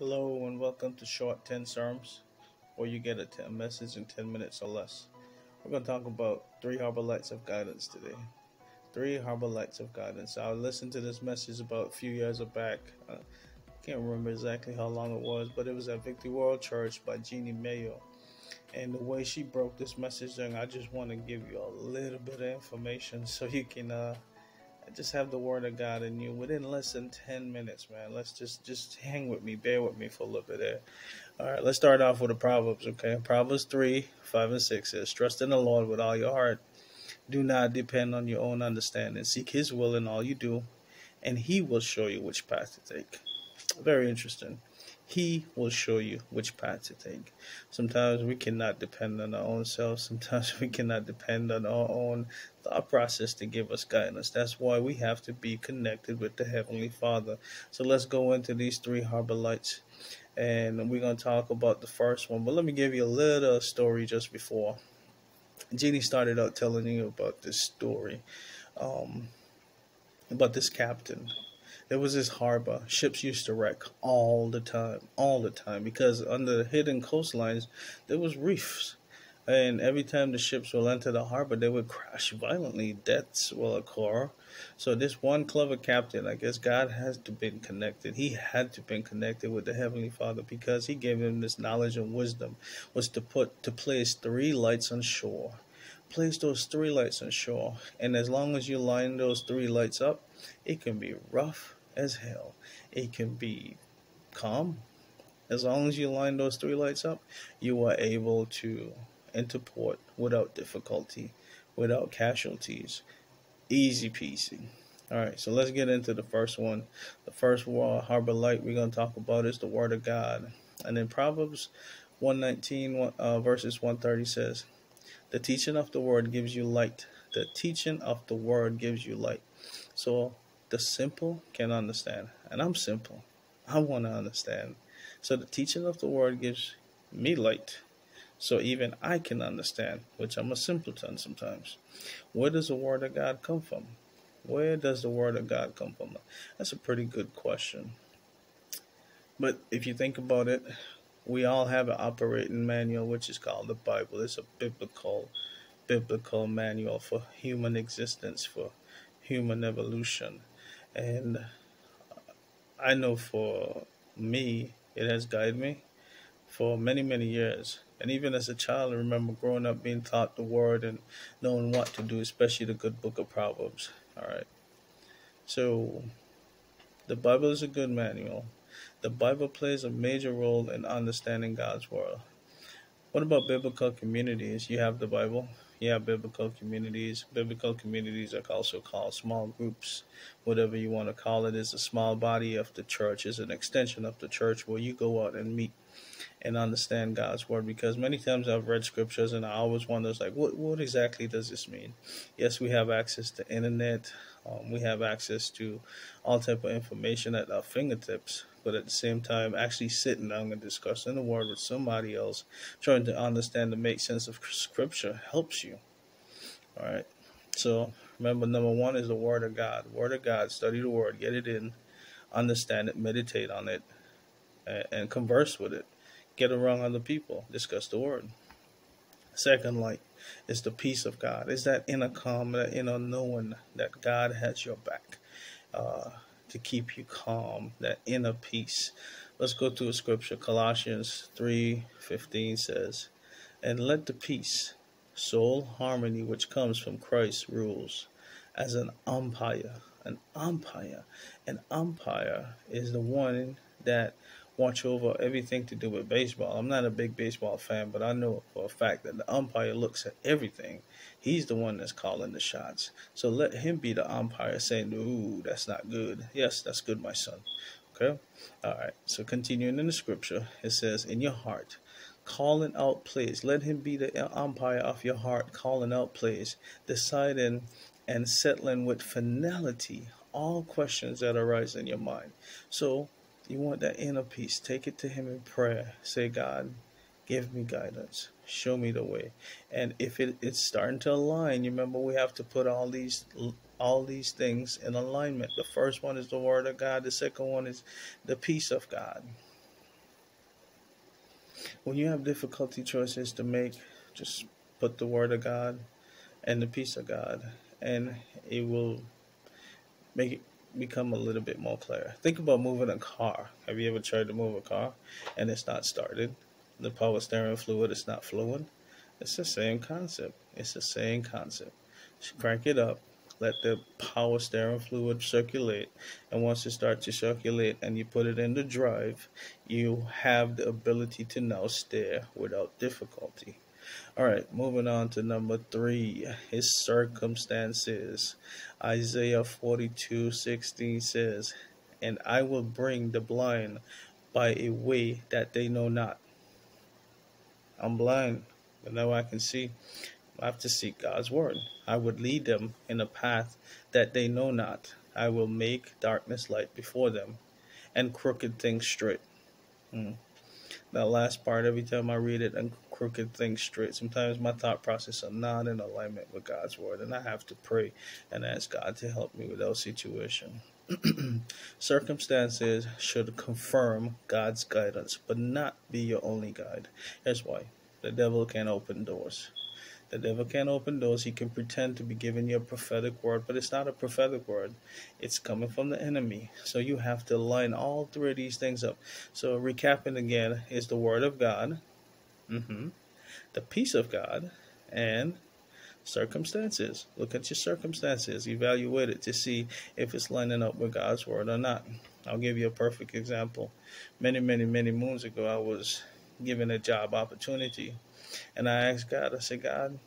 Hello and welcome to Short 10 Sermons, where you get a 10 message in 10 minutes or less. We're going to talk about three harbor lights of guidance today. Three harbor lights of guidance. I listened to this message about a few years back. I can't remember exactly how long it was, but it was at Victory World Church by Jeanne Mayo. And the way she broke this message down, I just want to give you a little bit of information so you can uh, just have the word of God in you within less than 10 minutes, man. Let's just just hang with me, bear with me for a little bit there. All right, let's start off with the Proverbs, okay? Proverbs 3, 5, and 6 says, Trust in the Lord with all your heart. Do not depend on your own understanding. Seek his will in all you do, and he will show you which path to take. Very interesting. He will show you which path to take. Sometimes we cannot depend on our own selves. Sometimes we cannot depend on our own thought process to give us guidance. That's why we have to be connected with the Heavenly Father. So let's go into these three harbor lights. And we're going to talk about the first one. But let me give you a little story just before. Jeanne started out telling you about this story um, about this captain there was this harbor. Ships used to wreck all the time, all the time, because under the hidden coastlines there was reefs, and every time the ships will enter the harbor, they would crash violently. Deaths will occur. So this one clever captain, I guess God has to been connected. He had to been connected with the Heavenly Father because He gave him this knowledge and wisdom, was to put to place three lights on shore place those three lights on shore. And as long as you line those three lights up, it can be rough as hell. It can be calm. As long as you line those three lights up, you are able to enter port without difficulty, without casualties. Easy peasy. All right, so let's get into the first one. The first harbor light we're going to talk about is the Word of God. And in Proverbs 119, uh, verses 130 says, The teaching of the Word gives you light. The teaching of the Word gives you light. So the simple can understand. And I'm simple. I want to understand. So the teaching of the word gives me light. So even I can understand, which I'm a simpleton sometimes. Where does the word of God come from? Where does the word of God come from? That's a pretty good question. But if you think about it, we all have an operating manual which is called the Bible. It's a biblical biblical manual for human existence, for human evolution. And I know for me, it has guided me for many, many years. And even as a child, I remember growing up being taught the word and knowing what to do, especially the good book of Proverbs. All right. So, the Bible is a good manual. The Bible plays a major role in understanding God's world. What about biblical communities? You have the Bible, you have biblical communities. Biblical communities are also called small groups, whatever you want to call it, is a small body of the church, is an extension of the church where you go out and meet and understand God's word. Because many times I've read scriptures and I always wonder, like, what what exactly does this mean? Yes, we have access to internet, um, we have access to all type of information at our fingertips, but at the same time, actually sitting down and discussing the word with somebody else, trying to understand and make sense of scripture helps you. All right. So remember, number one is the word of God. Word of God. Study the word. Get it in. Understand it. Meditate on it, and, and converse with it. Get around other people. Discuss the word. Second light is the peace of God. Is that inner calm, that inner knowing that God has your back uh, to keep you calm, that inner peace. Let's go to a scripture. Colossians 3:15 says, "And let the peace, soul harmony which comes from Christ rules as an umpire. An umpire. An umpire is the one that watch over everything to do with baseball. I'm not a big baseball fan, but I know for a fact that the umpire looks at everything. He's the one that's calling the shots. So let him be the umpire saying, Ooh, that's not good. Yes, that's good, my son. Okay? All right. So continuing in the scripture, it says, In your heart, calling out plays. Let him be the umpire of your heart, calling out plays, deciding and settling with finality all questions that arise in your mind. So you want that inner peace, take it to Him in prayer. Say, God, give me guidance. Show me the way. And if it, it's starting to align, you remember we have to put all these all these things in alignment. The first one is the Word of God. The second one is the peace of God. When you have difficulty choices to make, just put the word of God and the peace of God, and it will make it become a little bit more clear. Think about moving a car. Have you ever tried to move a car and it's not started? The power steering fluid is not flowing. It's the same concept. It's the same concept. Crank it up, let the power steering fluid circulate, and once it starts to circulate and you put it in the drive, you have the ability to now steer without difficulty. All right, moving on to number three, his circumstances. Isaiah 42 16 says, And I will bring the blind by a way that they know not. I'm blind, but now I can see. I have to seek God's word. I would lead them in a path that they know not. I will make darkness light before them and crooked things straight. Hmm. That last part, every time I read it, and crooked things straight. Sometimes my thought process are not in alignment with God's word, and I have to pray and ask God to help me with those situations. Circumstances should confirm God's guidance, but not be your only guide. Here's why the devil can open doors. The devil can open doors. He can pretend to be giving you a prophetic word, but it's not a prophetic word. It's coming from the enemy. So you have to line all three of these things up. So recapping again is the word of God, mm-hmm, the peace of God, and circumstances. Look at your circumstances. Evaluate it to see if it's lining up with God's word or not. I'll give you a perfect example. Many, many, many moons ago, I was given a job opportunity and I asked God, I said, God,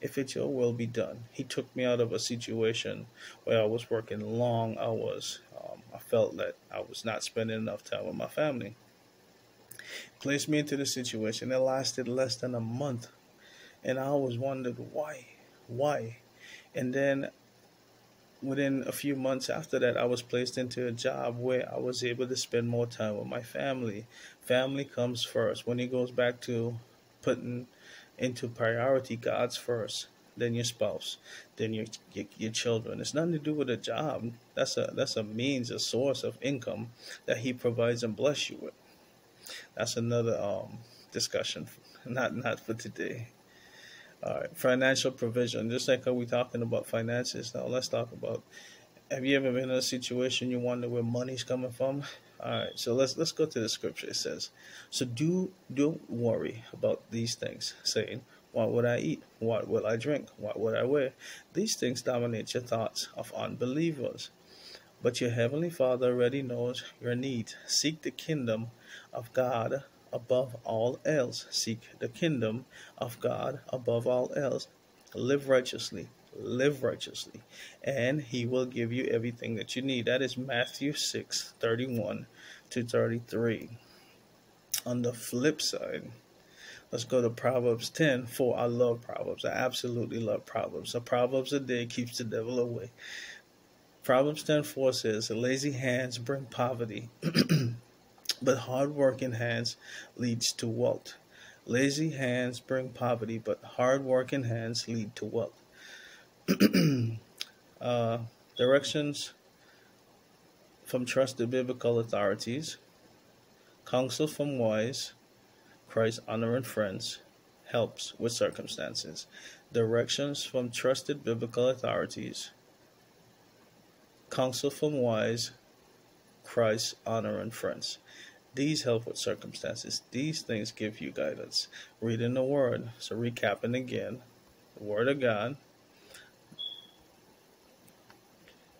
if it's your will be done. He took me out of a situation where I was working long hours. Um, I felt that I was not spending enough time with my family. Placed me into the situation. It lasted less than a month. And I always wondered why. Why? And then within a few months after that, I was placed into a job where I was able to spend more time with my family. Family comes first. When it goes back to putting into priority God's first, then your spouse, then your, your, your children. It's nothing to do with a job. That's a that's a means, a source of income that He provides and bless you with. That's another um, discussion, not not for today. All right, financial provision. Just like we're talking about finances, now let's talk about. Have you ever been in a situation you wonder where money's coming from? All right, so let's let's go to the scripture. It says, "So do don't worry about these things, saying, What would I eat? What will I drink? What would I wear?" These things dominate your thoughts of unbelievers. But your heavenly Father already knows your needs. Seek the kingdom of God above all else. Seek the kingdom of God above all else. Live righteously live righteously, and he will give you everything that you need. That is Matthew 6 31 to 33. On the flip side, let's go to Proverbs 10 4. I love Proverbs. I absolutely love Proverbs. A Proverbs a day keeps the devil away. 10 4 says, Lazy hands bring poverty, but hard working hands leads to wealth. Lazy hands bring poverty, but hard working hands lead to wealth. uh, directions from trusted biblical authorities, counsel from wise, Christ honoring friends, helps with circumstances, directions from trusted biblical authorities, counsel from wise, Christ honor, and friends. These help with circumstances. These things give you guidance. Reading the Word. So, recapping again the Word of God,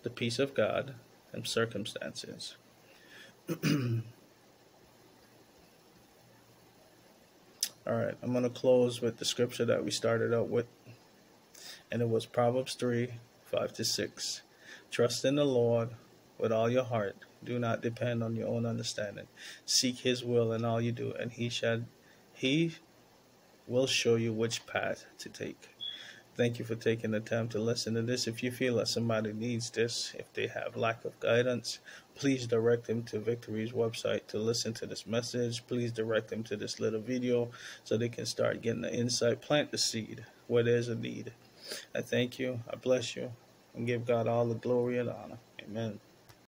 the peace of God, and circumstances. All right, I'm going to close with the scripture that we started out with, and it was Proverbs 3 5 to 6. Trust in the Lord with all your heart. Do not depend on your own understanding. Seek his will in all you do, and he shall he will show you which path to take. Thank you for taking the time to listen to this. If you feel that somebody needs this, if they have lack of guidance, please direct them to Victory's website to listen to this message. Please direct them to this little video so they can start getting the insight. Plant the seed where there's a need. I thank you. I bless you and give God all the glory and honor. Amen.